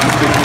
Gracias.